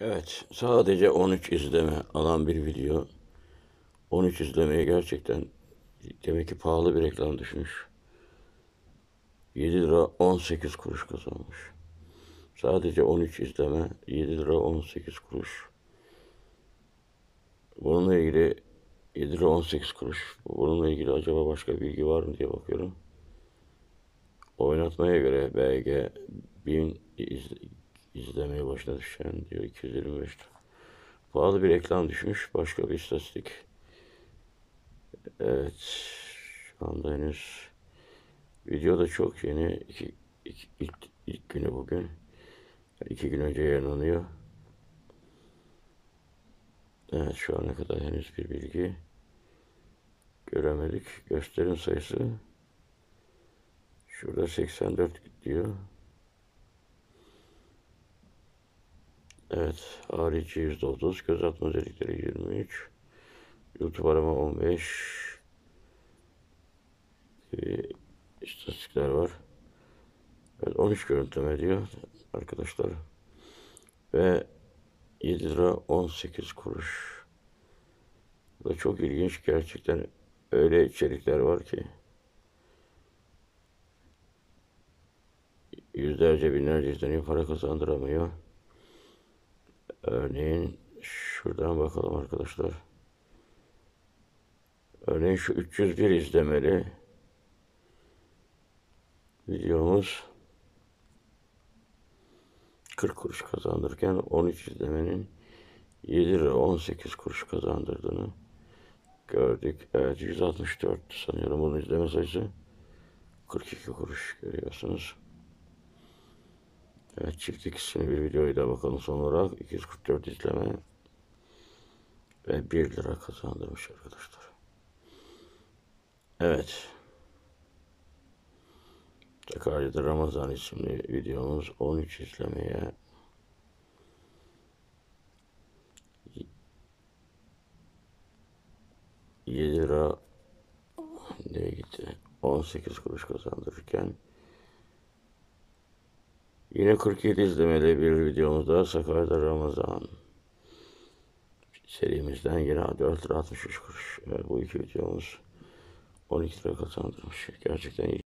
Evet, sadece 13 izleme alan bir video. 13 izlemeye gerçekten demek ki pahalı bir reklam düşmüş. 7 lira 18 kuruş kazanmış. Sadece 13 izleme 7 lira 18 kuruş. Bununla ilgili 7 lira 18 kuruş. Bununla ilgili acaba başka bilgi var mı diye bakıyorum. Oynatmaya göre BG 1000 iz, izlemeye başına düşen diyor 225 lira. Pahalı bir reklam düşmüş. Başka bir istatistik. Evet. Şu anda henüz video da çok yeni. İki, iki- ilk, ilk günü bugün. İki gün önce yayınlanıyor. Evet şu ana kadar henüz bir bilgi göremedik. Gösterim sayısı şurada 84 diyor. Evet, harici %30, göz atma özellikleri 23, YouTube arama 15 gibi istatistikler var. Evet, 13 görüntüleme diyor arkadaşlar. Ve 7 lira 18 kuruş. Bu da çok ilginç gerçekten öyle içerikler var ki yüzlerce binlerce izleniyor para kazandıramıyor. Örneğin şuradan bakalım arkadaşlar. Örneğin şu 301 izlemeli videomuz 40 kuruş kazandırırken 13 izlemenin 7 lira 18 kuruş kazandırdığını gördük. Evet 164 sanıyorum bunun izleme sayısı 42 kuruş görüyorsunuz. Evet çift ikisini bir videoya da bakalım son olarak 244 izleme ve 1 lira kazandırmış arkadaşlar. Evet. Sakarya'da Ramazan isimli videomuz 13 izlemeye ...7 lira... ...neye gitti? 18 kuruş kazandırırken... Yine 47 izlemeli bir videomuzda Sakarya'da Ramazan serimizden yine 4 lira 63 kuruş. Evet, bu iki videomuz 12 lira kazandırmış. Gerçekten iyi.